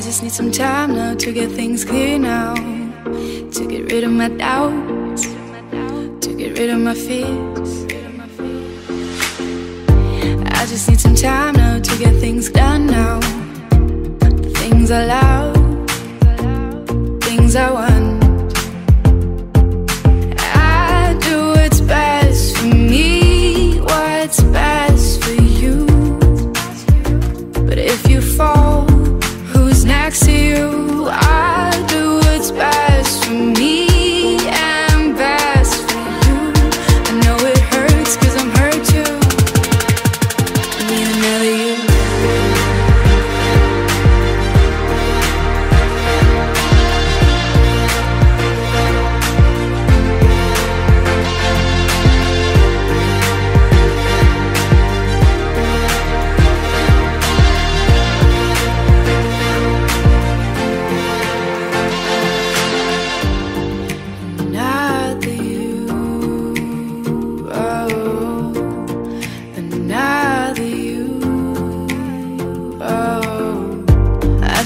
just need some time now to get things clear now. To get rid of my doubts, to get rid of my fears. I just need some time now to get things done now. Things I love,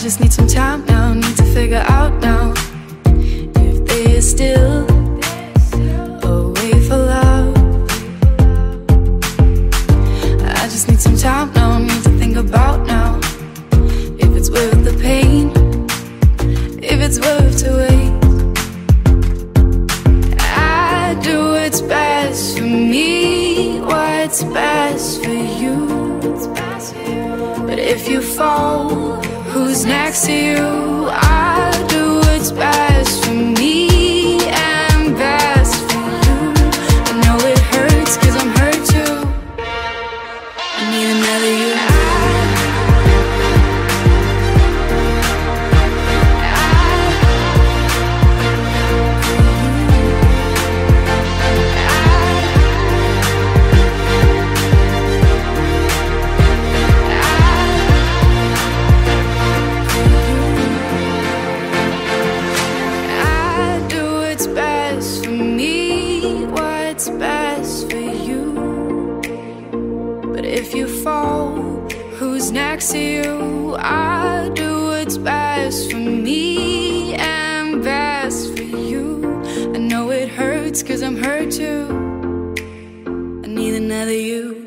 just need some time now. Need to figure out now if there's still a way for love. I just need some time now. Need to think about now if it's worth the pain, if it's worth to wait. I do what's best for me, what's best for you. But if you fall, who's next to you? what's best for you. But if you fall, who's next to you? I do what's best for me and best for you. I know it hurts, cause I'm hurt too. I need another you.